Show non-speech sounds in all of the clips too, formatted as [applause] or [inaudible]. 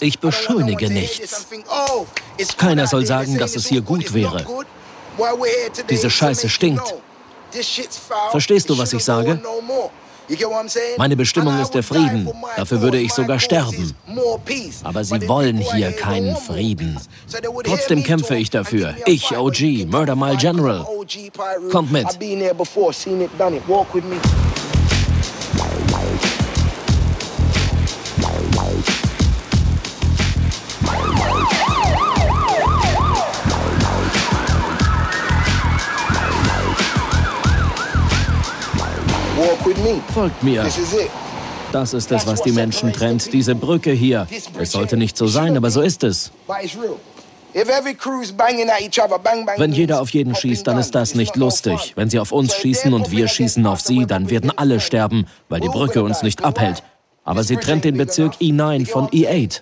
Ich beschönige nichts. Oh, Keiner soll sagen, dass es hier gut wäre. Diese Scheiße stinkt. Verstehst du, was ich sage? Meine Bestimmung ist der Frieden. Dafür würde ich sogar sterben. Aber sie wollen hier keinen Frieden. Trotzdem kämpfe ich dafür. Ich, OG, Murder My General. Kommt mit. Folgt mir. Das ist es, was die Menschen trennt. Diese Brücke hier. Es sollte nicht so sein, aber so ist es. Wenn jeder auf jeden schießt, dann ist das nicht lustig. Wenn sie auf uns schießen und wir schießen auf sie, dann werden alle sterben, weil die Brücke uns nicht abhält. Aber sie trennt den Bezirk E9 von E8.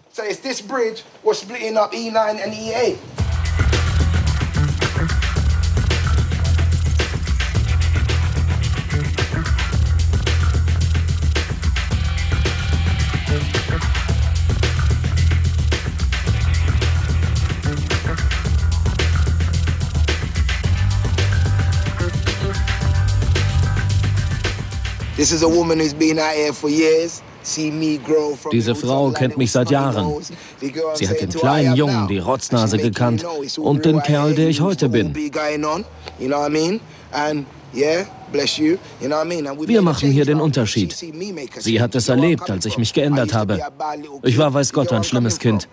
Diese Frau kennt mich seit Jahren. Sie hat den kleinen Jungen, die Rotznase, gekannt und den Kerl, der ich heute bin. Wir machen hier den Unterschied. Sie hat es erlebt, als ich mich geändert habe. Ich war, weiß Gott, ein schlimmes Kind.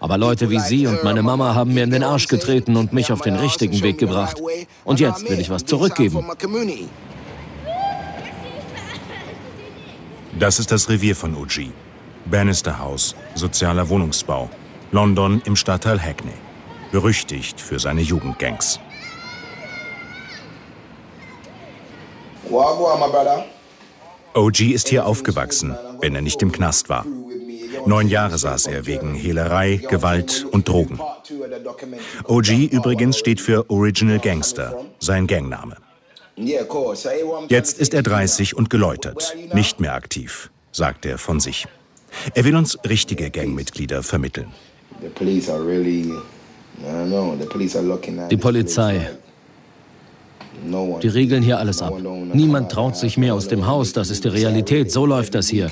Aber Leute wie Sie und meine Mama haben mir in den Arsch getreten und mich auf den richtigen Weg gebracht. Und jetzt will ich was zurückgeben. Das ist das Revier von OG. Bannister House, sozialer Wohnungsbau. London im Stadtteil Hackney. Berüchtigt für seine Jugendgangs. OG ist hier aufgewachsen, wenn er nicht im Knast war. Neun Jahre saß er wegen Hehlerei, Gewalt und Drogen. OG übrigens steht für Original Gangster, sein Gangname. Jetzt ist er 30 und geläutert, nicht mehr aktiv, sagt er von sich. Er will uns richtige Gangmitglieder vermitteln. Die Polizei. Die regeln hier alles ab. Niemand traut sich mehr aus dem Haus, das ist die Realität, so läuft das hier.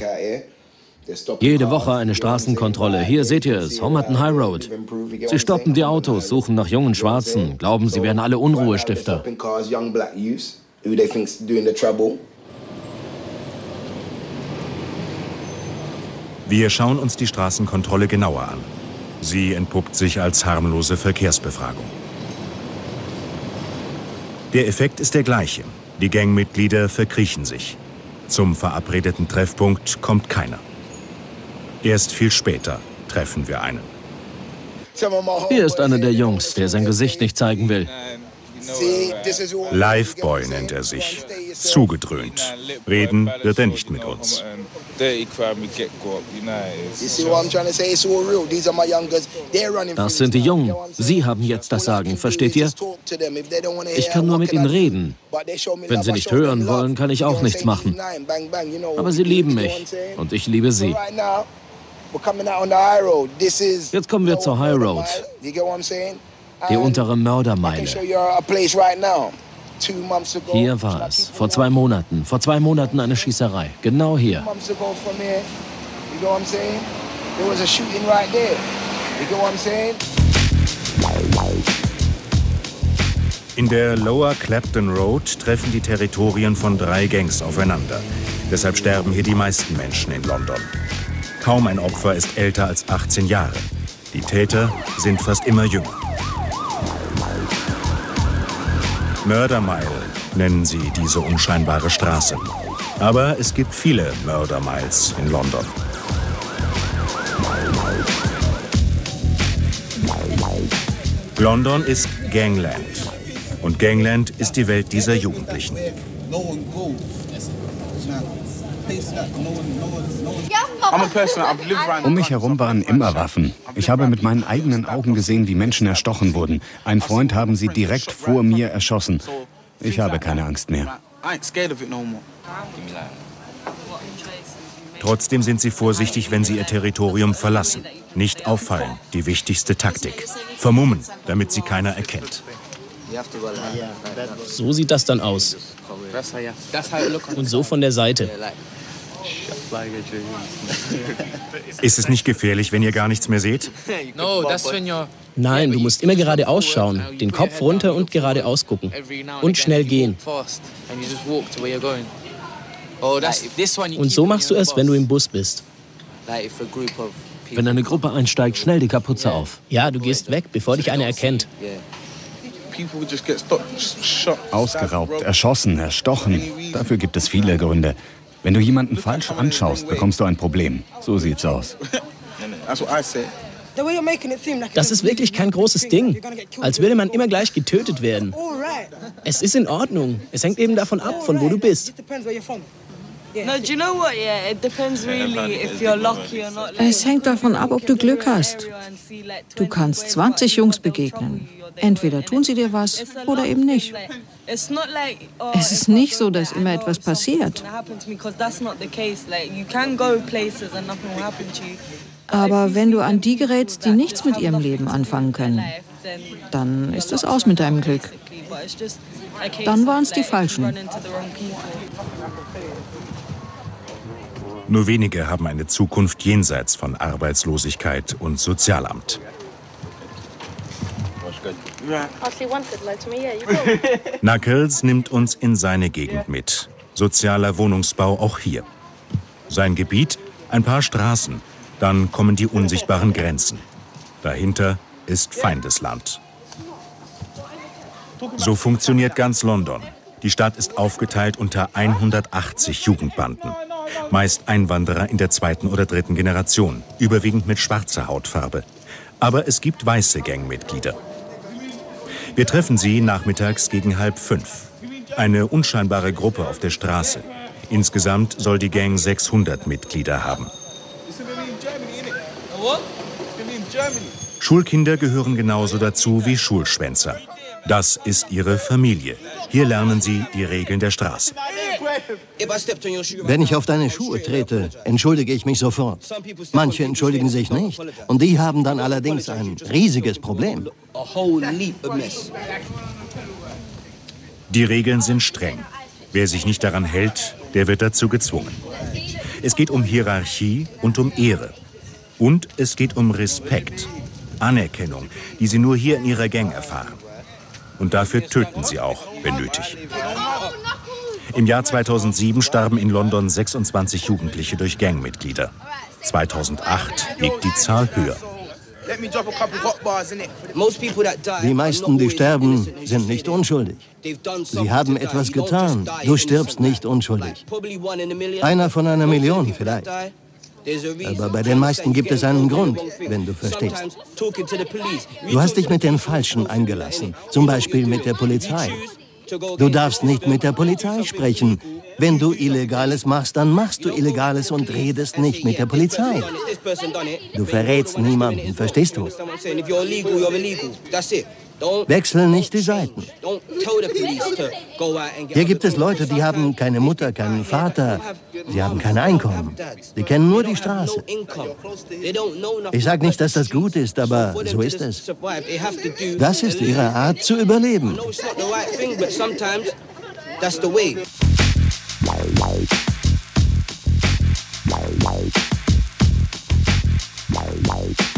Jede Woche eine Straßenkontrolle. Hier seht ihr es, Homerton High Road. Sie stoppen die Autos, suchen nach jungen Schwarzen, glauben, sie wären alle Unruhestifter. Wir schauen uns die Straßenkontrolle genauer an. Sie entpuppt sich als harmlose Verkehrsbefragung. Der Effekt ist der gleiche. Die Gangmitglieder verkriechen sich. Zum verabredeten Treffpunkt kommt keiner. Erst viel später treffen wir einen. Hier ist einer der Jungs, der sein Gesicht nicht zeigen will. Liveboy nennt er sich. Zugedröhnt. Reden wird er nicht mit uns. Das sind die Jungen. Sie haben jetzt das Sagen, versteht ihr? Ich kann nur mit ihnen reden. Wenn sie nicht hören wollen, kann ich auch nichts machen. Aber sie lieben mich und ich liebe sie. Jetzt kommen wir zur High Road. Die untere Mördermeile. Hier war es, vor zwei Monaten. Vor zwei Monaten eine Schießerei. Genau hier. In der Lower Clapton Road treffen die Territorien von drei Gangs aufeinander. Deshalb sterben hier die meisten Menschen in London. Kaum ein Opfer ist älter als 18 Jahre. Die Täter sind fast immer jünger. Murder Mile nennen sie diese unscheinbare Straße. Aber es gibt viele Murder Miles in London. London ist Gangland. Und Gangland ist die Welt dieser Jugendlichen. Um mich herum waren immer Waffen. Ich habe mit meinen eigenen Augen gesehen, wie Menschen erstochen wurden. Ein Freund haben sie direkt vor mir erschossen. Ich habe keine Angst mehr. Trotzdem sind sie vorsichtig, wenn sie ihr Territorium verlassen. Nicht auffallen, die wichtigste Taktik. Vermummen, damit sie keiner erkennt. So sieht das dann aus. Und so von der Seite. Ist es nicht gefährlich, wenn ihr gar nichts mehr seht? Nein, du musst immer geradeaus schauen, den Kopf runter und geradeaus gucken. Und schnell gehen. Und so machst du es, wenn du im Bus bist. Wenn eine Gruppe einsteigt, schnell die Kapuze auf. Ja, du gehst weg, bevor dich einer erkennt. Ausgeraubt, erschossen, erstochen. Dafür gibt es viele Gründe. Wenn du jemanden falsch anschaust, bekommst du ein Problem. So sieht's aus. [laughs] Das ist wirklich kein großes Ding. Als würde man immer gleich getötet werden. Es ist in Ordnung. Es hängt eben davon ab, von wo du bist. Es hängt davon ab, ob du Glück hast. Du kannst 20 Jungs begegnen. Entweder tun sie dir was oder eben nicht. Es ist nicht so, dass immer etwas passiert. Aber wenn du an die gerätst, die nichts mit ihrem Leben anfangen können, dann ist es aus mit deinem Glück. Dann waren es die Falschen. Nur wenige haben eine Zukunft jenseits von Arbeitslosigkeit und Sozialamt. Knuckles [laughs] nimmt uns in seine Gegend mit. Sozialer Wohnungsbau auch hier. Sein Gebiet, ein paar Straßen. Dann kommen die unsichtbaren Grenzen. Dahinter ist Feindesland. So funktioniert ganz London. Die Stadt ist aufgeteilt unter 180 Jugendbanden. Meist Einwanderer in der zweiten oder dritten Generation, überwiegend mit schwarzer Hautfarbe. Aber es gibt weiße Gangmitglieder. Wir treffen sie nachmittags gegen halb fünf. Eine unscheinbare Gruppe auf der Straße. Insgesamt soll die Gang 600 Mitglieder haben. Schulkinder gehören genauso dazu wie Schulschwänzer. Das ist ihre Familie. Hier lernen sie die Regeln der Straße. Wenn ich auf deine Schuhe trete, entschuldige ich mich sofort. Manche entschuldigen sich nicht. Und die haben dann allerdings ein riesiges Problem. Die Regeln sind streng. Wer sich nicht daran hält, der wird dazu gezwungen. Es geht um Hierarchie und um Ehre. Und es geht um Respekt, Anerkennung, die sie nur hier in ihrer Gang erfahren. Und dafür töten sie auch, wenn nötig. Im Jahr 2007 starben in London 26 Jugendliche durch Gangmitglieder. 2008 liegt die Zahl höher. Die meisten, die sterben, sind nicht unschuldig. Sie haben etwas getan. Du stirbst nicht unschuldig. Einer von einer Million vielleicht. Aber bei den meisten gibt es einen Grund, wenn du verstehst. Du hast dich mit den Falschen eingelassen, zum Beispiel mit der Polizei. Du darfst nicht mit der Polizei sprechen. Wenn du Illegales machst, dann machst du Illegales und redest nicht mit der Polizei. Du verrätst niemanden, verstehst du? Wechsel nicht die Seiten. Hier gibt es Leute, die haben keine Mutter, keinen Vater, sie haben kein Einkommen. Sie kennen nur die Straße. Ich sage nicht, dass das gut ist, aber so ist es. Das ist ihre Art zu überleben. That's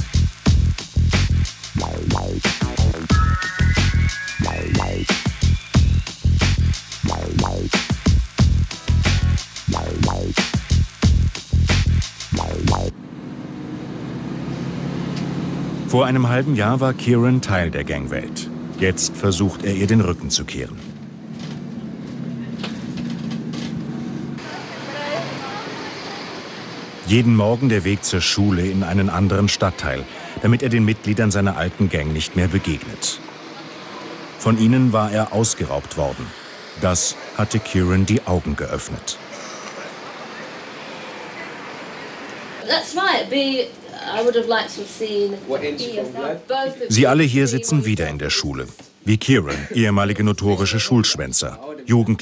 Vor einem halben Jahr war Kieran Teil der Gangwelt. Jetzt versucht er ihr den Rücken zu kehren. Jeden Morgen der Weg zur Schule in einen anderen Stadtteil, damit er den Mitgliedern seiner alten Gang nicht mehr begegnet. Von ihnen war er ausgeraubt worden. Das hatte Kieran die Augen geöffnet. That's right. Be Sie alle hier sitzen wieder in der Schule. Wie Kieran, ehemalige notorische Schulschwänzer, Jugendliche.